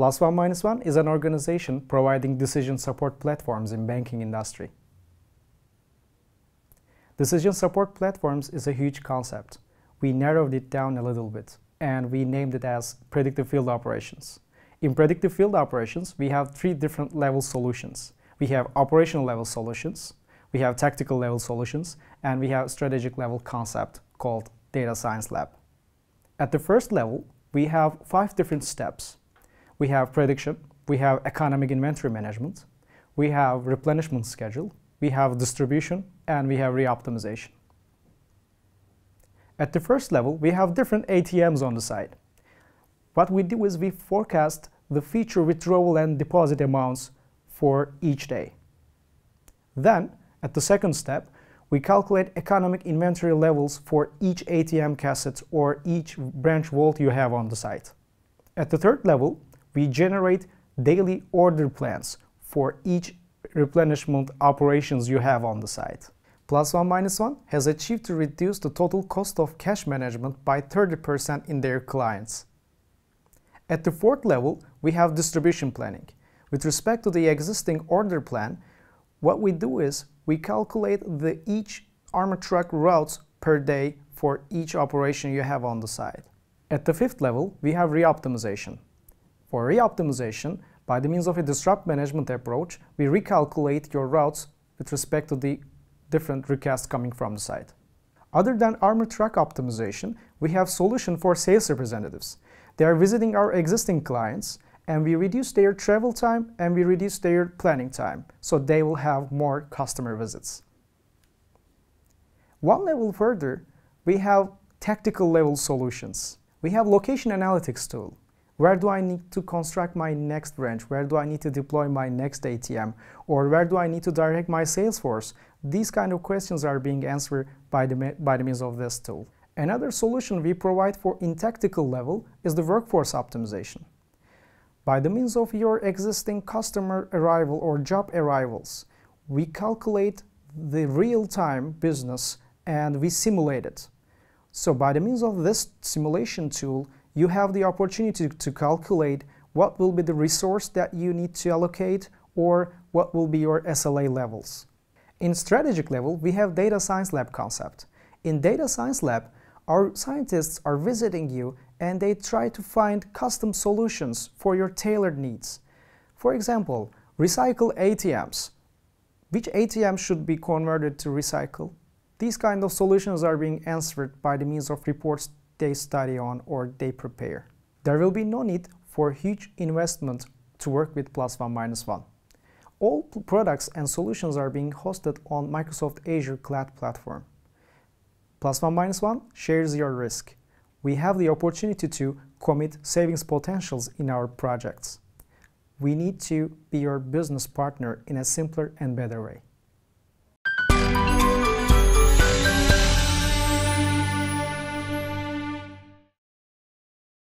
Plus One Minus One is an organization providing decision support platforms in banking industry. Decision support platforms is a huge concept. We narrowed it down a little bit and we named it as predictive field operations. In predictive field operations, we have three different level solutions. We have operational level solutions, we have tactical level solutions, and we have strategic level concept called data science lab. At the first level, we have five different steps. We have prediction, we have economic inventory management, we have replenishment schedule, we have distribution, and we have reoptimization. At the first level, we have different ATMs on the side. What we do is we forecast the future withdrawal and deposit amounts for each day. Then, at the second step, we calculate economic inventory levels for each ATM cassette or each branch vault you have on the site. At the third level, we generate daily order plans for each replenishment operations you have on the site. Plus One Minus One has achieved to reduce the total cost of cash management by 30% in their clients. At the fourth level, we have distribution planning. With respect to the existing order plan, what we do is we calculate the each armor truck routes per day for each operation you have on the site. At the fifth level, we have reoptimization. For reoptimization, by the means of a disrupt management approach, we recalculate your routes with respect to the different requests coming from the site. Other than armor truck optimization, we have solution for sales representatives. They are visiting our existing clients and we reduce their travel time and we reduce their planning time so they will have more customer visits. One level further, we have tactical level solutions. We have location analytics tool. Where do I need to construct my next branch? Where do I need to deploy my next ATM? Or where do I need to direct my sales force? These kind of questions are being answered by the, by the means of this tool. Another solution we provide for in tactical level is the workforce optimization. By the means of your existing customer arrival or job arrivals, we calculate the real-time business and we simulate it. So by the means of this simulation tool, you have the opportunity to calculate what will be the resource that you need to allocate or what will be your SLA levels. In strategic level, we have data science lab concept. In data science lab, our scientists are visiting you and they try to find custom solutions for your tailored needs. For example, recycle ATMs. Which ATM should be converted to recycle? These kind of solutions are being answered by the means of reports they study on or they prepare. There will be no need for huge investment to work with Plus One Minus One. All products and solutions are being hosted on Microsoft Azure Cloud Platform. Plus One Minus One shares your risk. We have the opportunity to commit savings potentials in our projects. We need to be your business partner in a simpler and better way.